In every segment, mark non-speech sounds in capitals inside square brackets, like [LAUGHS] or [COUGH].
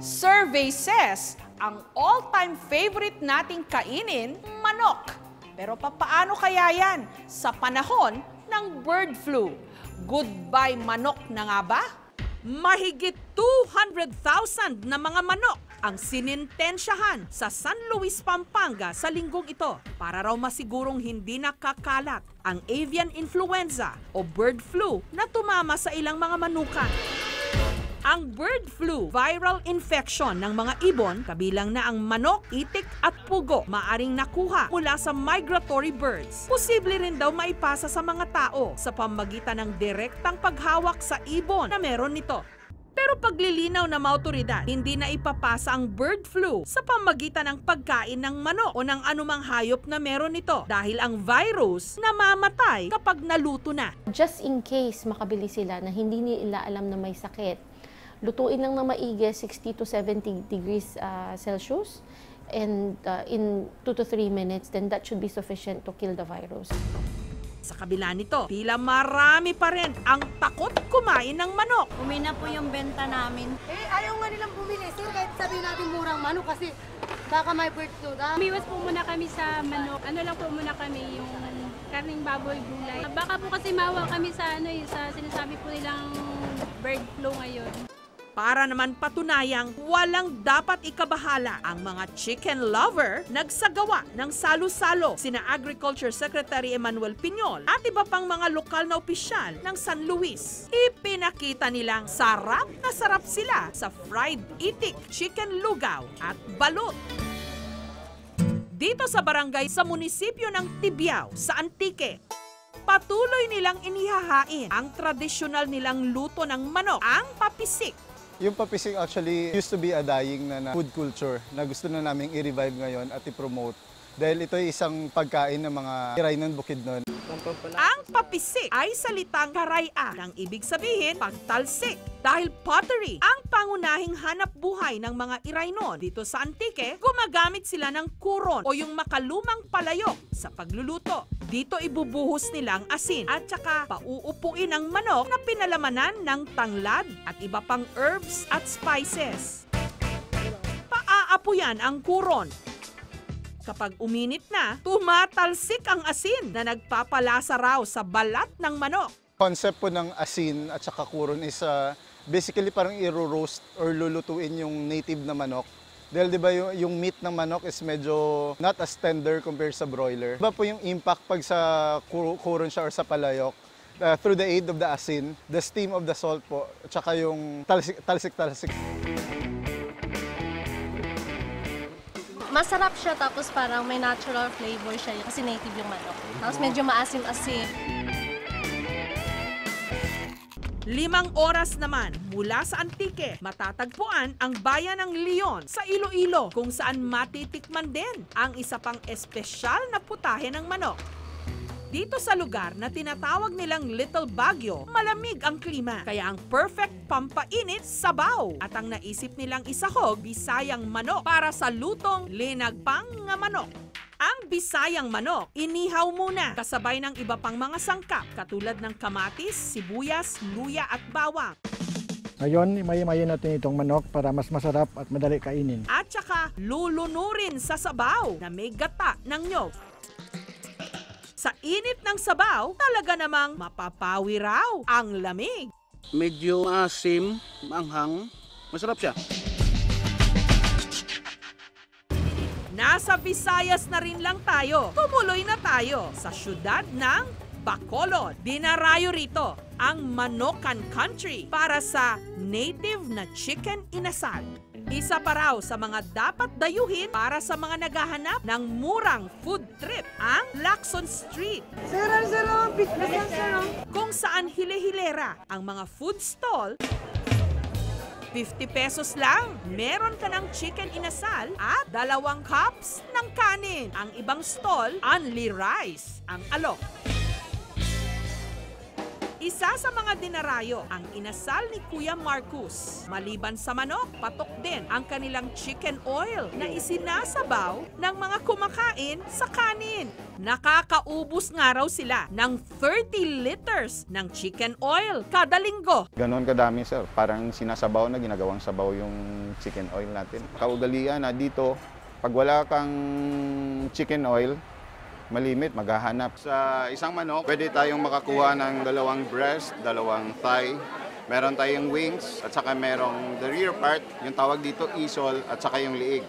Survey says, ang all-time favorite nating kainin, manok. Pero papaano kaya yan sa panahon ng bird flu? Goodbye manok na nga ba? Mahigit 200,000 na mga manok ang sinintensyahan sa San Luis, Pampanga sa linggong ito para raw masigurong hindi nakakalat ang avian influenza o bird flu na tumama sa ilang mga manukan. Ang bird flu, viral infection ng mga ibon, kabilang na ang manok, itik at pugo, maaring nakuha mula sa migratory birds. Posible rin daw maipasa sa mga tao sa pamagitan ng direktang paghawak sa ibon na meron nito. Pero paglilinaw ng mga otoridad, hindi na ipapasa ang bird flu sa pamagitan ng pagkain ng manok o ng anumang hayop na meron nito dahil ang virus namamatay kapag naluto na. just in case makabili sila na hindi nila alam na may sakit, lutuin lang ng maigi 60 to 70 degrees uh, Celsius and uh, in 2 to 3 minutes, then that should be sufficient to kill the virus. Sa kabila nito, tila marami pa rin ang takot kumain ng manok. Umina po yung benta namin. Eh, ayaw nga nilang bumili, sir, kahit sabihin natin murang manok kasi baka may bird flu na. Umiwas po muna kami sa manok. Ano lang po muna kami yung karning baboy gulay. Baka po kasi mawa kami sa ano eh, sa sinasabi po nilang bird flu ngayon. Para naman patunayang walang dapat ikabahala ang mga chicken lover, nagsagawa ng salo-salo sina Agriculture Secretary Emmanuel Piñol at iba pang mga lokal na opisyal ng San Luis. Ipinakita nilang sarap na sarap sila sa fried itik, chicken lugaw at balut. Dito sa barangay sa munisipyo ng Tibiao sa Antique, patuloy nilang inihahain ang tradisyonal nilang luto ng manok, ang papisik. Yung papising actually used to be a dying na, na food culture na gusto na naming i-revive ngayon at i-promote. Dahil ito ay isang pagkain ng mga Irainon Bukidnon. Ang papisik ay salitang karaya ng ibig sabihin pagtalsik. Dahil pottery ang pangunahing hanap buhay ng mga Irainon dito sa Antique, gumagamit sila ng kuron o yung makalumang palayok sa pagluluto. Dito ibubuhos nila ang asin at saka pauupuin ang manok na pinalamanan ng tanglad at iba pang herbs at spices. Paaapuyan ang kuron Kapag uminit na, tumatalsik ang asin na nagpapalasa raw sa balat ng manok. Concept po ng asin at saka kuron is uh, basically parang i-roast or lulutuin yung native na manok. Dahil di ba yung, yung meat ng manok is medyo not as tender compared sa broiler. Iba po yung impact pag sa kur- kuron siya or sa palayok. Uh, through the aid of the asin, the steam of the salt po, at saka yung talsik-talsik. Masarap siya tapos parang may natural flavor siya kasi native yung manok. Tapos medyo maasim-asim. Limang oras naman mula sa Antique, matatagpuan ang bayan ng Leon sa Iloilo kung saan matitikman din ang isa pang espesyal na putahe ng manok. Dito sa lugar na tinatawag nilang Little Baguio, malamig ang klima. Kaya ang perfect pampainit, sabaw. At ang naisip nilang isahog, bisayang manok para sa lutong linagpang nga manok. Ang bisayang manok, inihaw muna kasabay ng iba pang mga sangkap katulad ng kamatis, sibuyas, luya at bawang. Ngayon, imay-imayin natin itong manok para mas masarap at madali kainin. At saka lulunurin sa sabaw na may gata ng nyog. Sa init ng sabaw, talaga namang mapapawi raw ang lamig. Medyo asim, manghang. Masarap siya. Nasa Visayas na rin lang tayo. Tumuloy na tayo sa syudad ng Bacolod. Dinarayo rito ang Manokan Country para sa native na chicken inasal. Isa pa raw sa mga dapat dayuhin para sa mga naghahanap ng murang food trip, ang Lacson Street. Sir, oh, sir, oh. Kung saan hile-hilera ang mga food stall 50 pesos lang. Meron ka ng chicken inasal at dalawang cups ng kanin. Ang ibang stall, only rice, ang alok. Isa sa mga dinarayo ang inasal ni Kuya Marcus. Maliban sa manok, patok din ang kanilang chicken oil na isinasabaw ng mga kumakain sa kanin. Nakakaubos nga raw sila ng 30 liters ng chicken oil kada linggo. Ganon kadami sir, parang sinasabaw na ginagawang sabaw yung chicken oil natin. Kaugalian na dito, pag wala kang chicken oil, malimit, maghahanap. Sa isang manok, pwede tayong makakuha ng dalawang breast, dalawang thigh, meron tayong wings, at saka merong the rear part, yung tawag dito isol, at saka yung liig.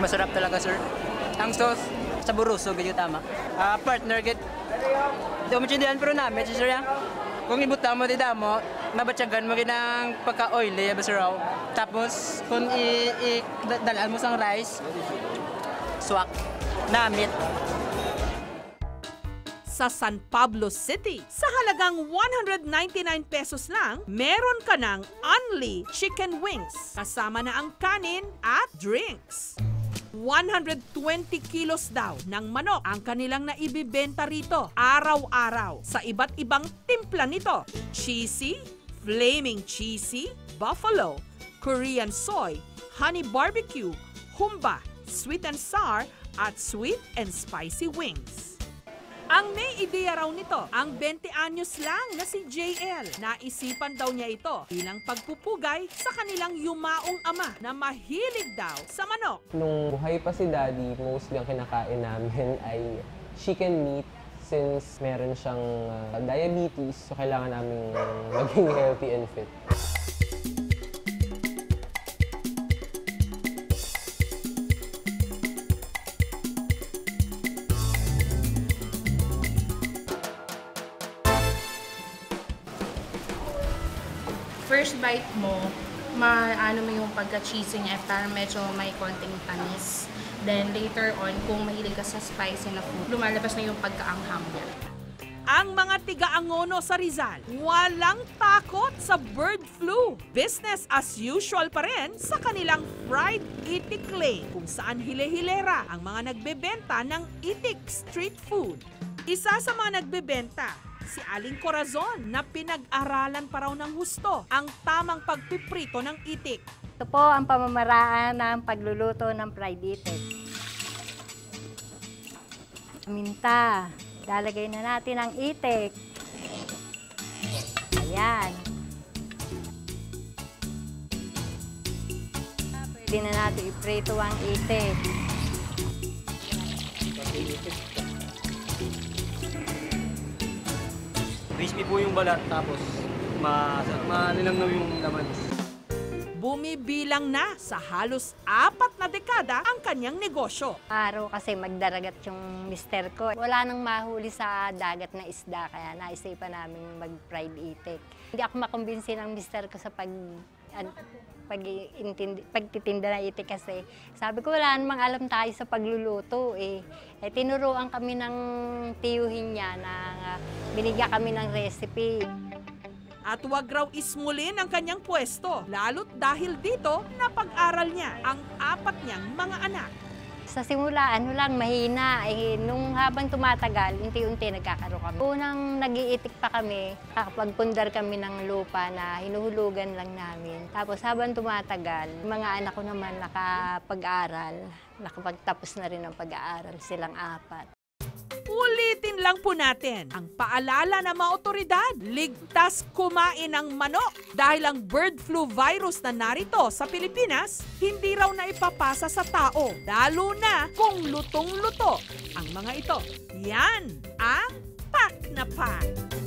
Masarap talaga, sir. Ang sauce, sa buruso, ganyan tama. Ah, partner, get... Dumitsindihan pero namin, sir, yan. Kung ibuta mo, di mo, mabatsagan mo ginang pagka-oily, ba, sir, raw. Tapos, kung i, i da- dalaan mo sang rice, swak, namit. sa San Pablo City. Sa halagang 199 pesos lang, meron ka ng Only Chicken Wings. Kasama na ang kanin at drinks. 120 kilos daw ng manok ang kanilang naibibenta rito araw-araw sa iba't ibang timpla nito. Cheesy, flaming cheesy, buffalo, Korean soy, honey barbecue, humba, sweet and sour, at sweet and spicy wings. Ang may ideya raw nito, ang 20 anyos lang na si JL. Naisipan daw niya ito bilang pagpupugay sa kanilang yumaong ama na mahilig daw sa manok. Nung buhay pa si Daddy, mostly ang kinakain namin ay chicken meat since meron siyang uh, diabetes, so kailangan namin [LAUGHS] maging healthy and fit. first bite mo, maano mo yung pagka-cheesy niya, parang medyo may konting tamis. Then later on, kung mahilig ka sa spicy na food, lumalabas na yung pagkaanghang niya. Ang mga tiga-angono sa Rizal, walang takot sa bird flu. Business as usual pa rin sa kanilang fried itik lane kung saan hile-hilera ang mga nagbebenta ng itik street food. Isa sa mga nagbebenta, si Aling Corazon na pinag-aralan pa raw ng husto ang tamang pagpiprito ng itik. Ito po ang pamamaraan ng pagluluto ng fried itik. Minta. Lalagay na natin ang itik. Ayan. Pwede na natin iprito ang itik. Crispy po yung balat, tapos ma malinangnaw yung laman. Bumibilang na sa halos apat na dekada ang kanyang negosyo. Araw kasi magdaragat yung mister ko. Wala nang mahuli sa dagat na isda, kaya naisipan namin mag-fried itik. Hindi ako makumbinsi ng mister ko sa pag pag pagtitinda ng itik kasi sabi ko wala namang alam tayo sa pagluluto eh. eh tinuruan kami ng tiyuhin niya na uh, binigyan kami ng recipe. At wag raw ismulin ang kanyang pwesto, lalo't dahil dito napag-aral niya ang apat niyang mga anak. Sa simula, ano lang, mahina. Eh, nung habang tumatagal, unti-unti nagkakaroon kami. Unang nagiitik pa kami, kakapagpundar kami ng lupa na hinuhulugan lang namin. Tapos habang tumatagal, mga anak ko naman nakapag-aral, nakapagtapos na rin ng pag-aaral silang apat. Ulitin lang po natin ang paalala ng mga otoridad. Ligtas kumain ng manok dahil ang bird flu virus na narito sa Pilipinas hindi raw na ipapasa sa tao. Lalo na kung lutong-luto ang mga ito. Yan ang pak na pak.